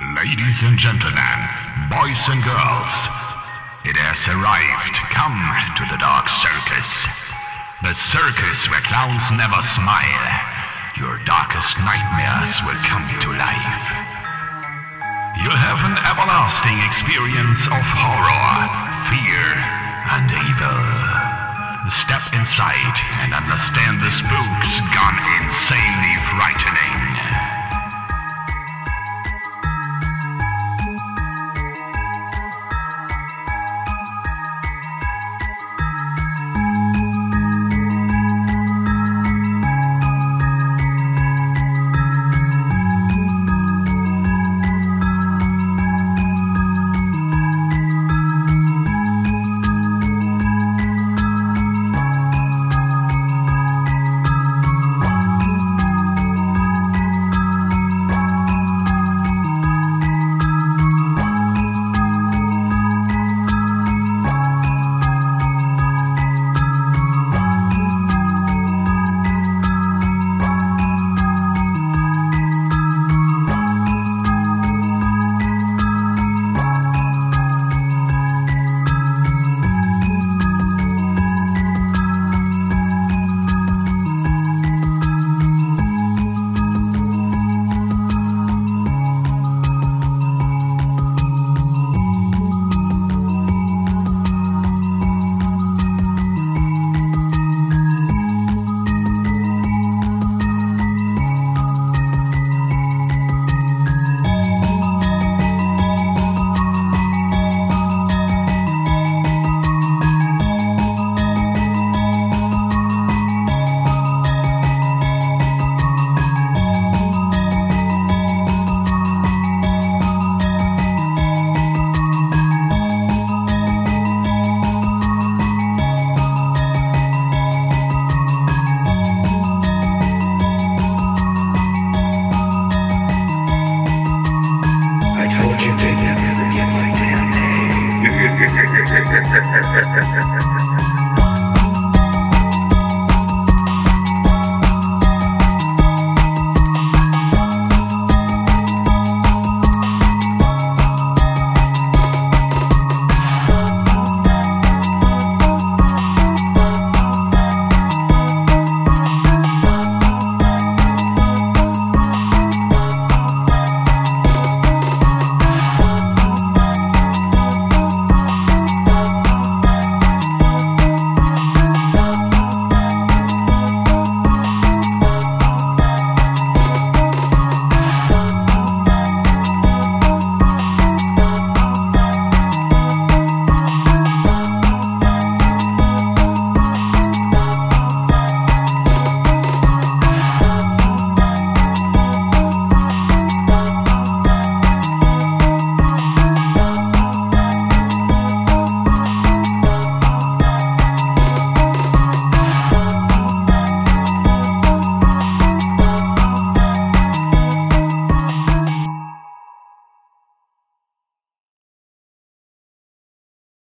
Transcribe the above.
Ladies and gentlemen, boys and girls, it has arrived. Come to the Dark Circus. The circus where clowns never smile. Your darkest nightmares will come to life. You'll have an everlasting experience of horror, fear, and evil. Step inside and understand the spooks gone insanely frightening. Thank you.